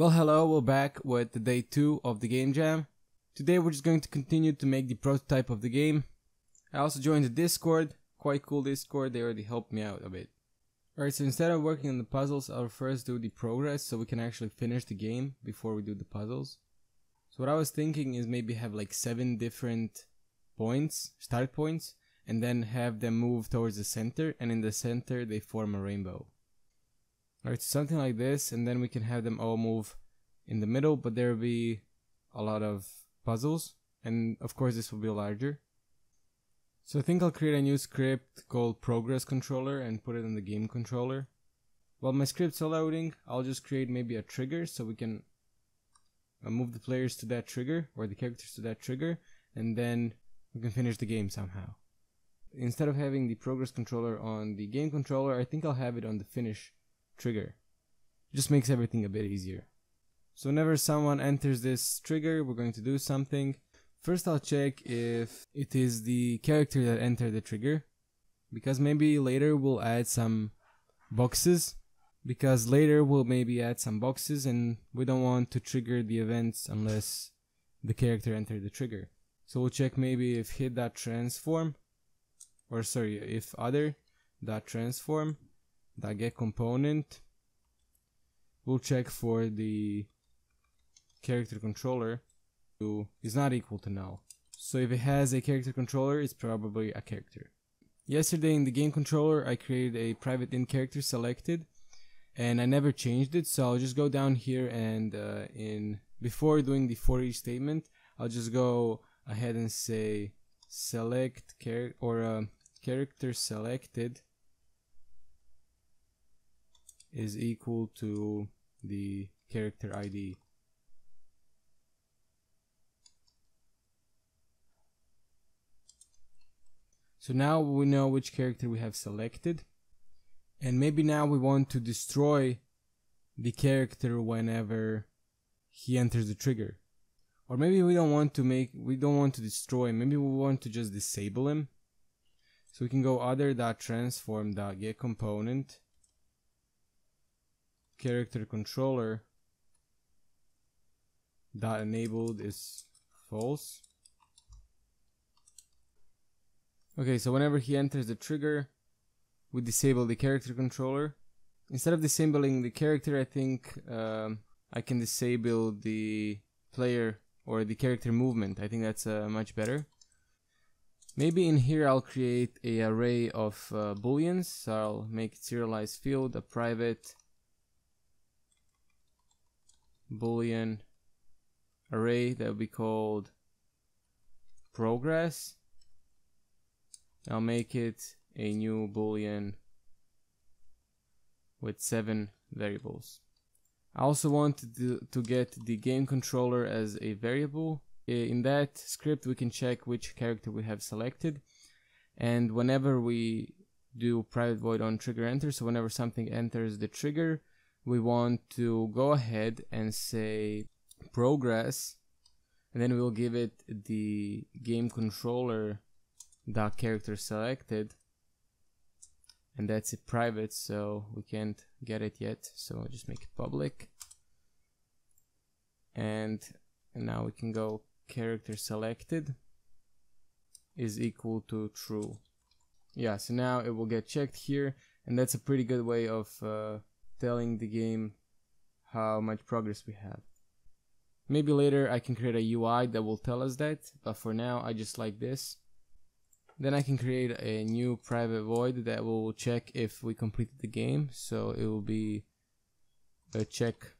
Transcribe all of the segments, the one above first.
Well hello, we're back with day 2 of the game jam. Today we're just going to continue to make the prototype of the game. I also joined the discord, quite cool discord, they already helped me out a bit. Alright, so instead of working on the puzzles, I'll first do the progress so we can actually finish the game before we do the puzzles. So what I was thinking is maybe have like 7 different points, start points, and then have them move towards the center, and in the center they form a rainbow. Alright, so something like this, and then we can have them all move in the middle, but there will be a lot of puzzles, and of course this will be larger. So I think I'll create a new script called progress controller and put it in the game controller. While my script's loading, I'll just create maybe a trigger so we can uh, move the players to that trigger, or the characters to that trigger, and then we can finish the game somehow. Instead of having the progress controller on the game controller, I think I'll have it on the finish trigger. It just makes everything a bit easier. So whenever someone enters this trigger, we're going to do something. First I'll check if it is the character that entered the trigger. Because maybe later we'll add some boxes. Because later we'll maybe add some boxes and we don't want to trigger the events unless the character entered the trigger. So we'll check maybe if hit that transform or sorry if other dot transform that get component. We'll check for the character controller. Who is not equal to null. So if it has a character controller it's probably a character. Yesterday in the game controller I created a private int character selected and I never changed it so I'll just go down here and uh, in before doing the for each statement I'll just go ahead and say select char or uh, character selected is equal to the character ID. So now we know which character we have selected and maybe now we want to destroy the character whenever he enters the trigger. Or maybe we don't want to make we don't want to destroy, maybe we want to just disable him. So we can go other dot transform dot get component character controller dot enabled is false. Okay, so whenever he enters the trigger, we disable the character controller. Instead of disabling the character, I think um, I can disable the player or the character movement. I think that's uh, much better. Maybe in here I'll create a array of uh, booleans. So I'll make serialized field a private boolean array that will be called progress. I'll make it a new boolean with seven variables. I also want to, to get the game controller as a variable. In that script we can check which character we have selected and whenever we do private void on trigger enter so whenever something enters the trigger we want to go ahead and say progress and then we'll give it the game controller dot character selected. And that's it private so we can't get it yet so I'll just make it public. And, and now we can go character selected is equal to true. Yeah so now it will get checked here and that's a pretty good way of uh, telling the game how much progress we have. Maybe later I can create a UI that will tell us that, but for now I just like this. Then I can create a new private void that will check if we completed the game. So it will be a check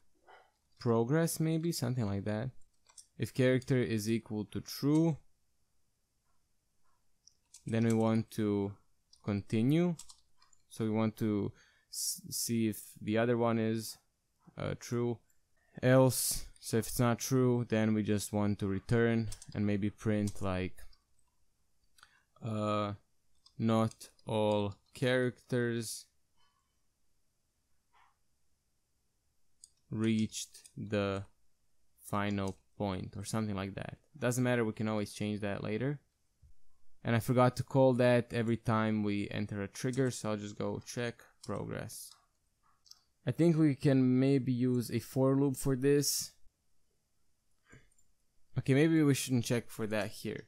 progress maybe, something like that. If character is equal to true, then we want to continue. So we want to see if the other one is uh, true. Else so if it's not true then we just want to return and maybe print like uh, not all characters reached the final point or something like that. Doesn't matter we can always change that later and I forgot to call that every time we enter a trigger so I'll just go check progress I think we can maybe use a for loop for this. Okay, maybe we shouldn't check for that here.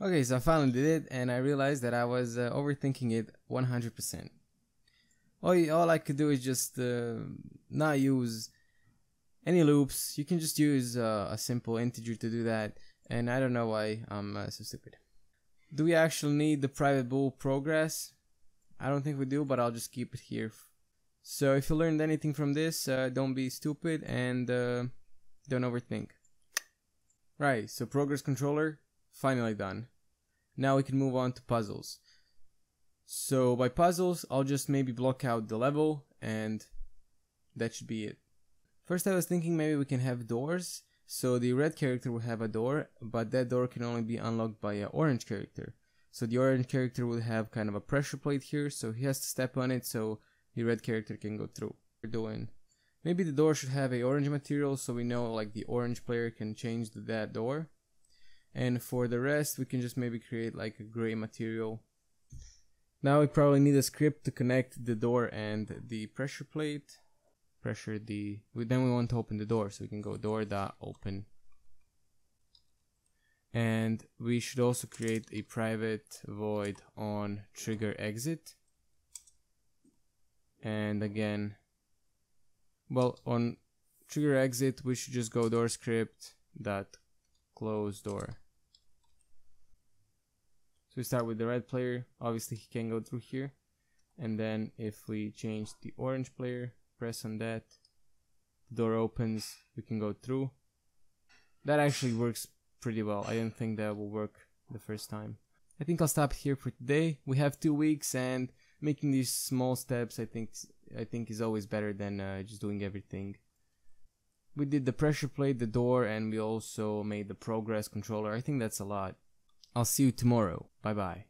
Okay, so I finally did it and I realized that I was uh, overthinking it 100%. All, all I could do is just uh, not use any loops. You can just use uh, a simple integer to do that and I don't know why I'm uh, so stupid. Do we actually need the private bool progress? I don't think we do, but I'll just keep it here. So if you learned anything from this, uh, don't be stupid and uh, don't overthink. Right, so progress controller, finally done. Now we can move on to puzzles. So by puzzles, I'll just maybe block out the level and that should be it. First I was thinking maybe we can have doors. So the red character will have a door, but that door can only be unlocked by an orange character. So the orange character will have kind of a pressure plate here, so he has to step on it so the red character can go through. We're doing maybe the door should have a orange material so we know like the orange player can change the, that door. And for the rest we can just maybe create like a gray material. Now we probably need a script to connect the door and the pressure plate pressure the then we want to open the door so we can go door dot open. And we should also create a private void on trigger exit. And again well on trigger exit we should just go door script dot close door. So we start with the red player. Obviously he can go through here. And then if we change the orange player press on that the door opens we can go through. That actually works pretty well. I didn't think that will work the first time. I think I'll stop here for today. We have two weeks and making these small steps I think I think is always better than uh, just doing everything. We did the pressure plate the door and we also made the progress controller. I think that's a lot. I'll see you tomorrow. Bye bye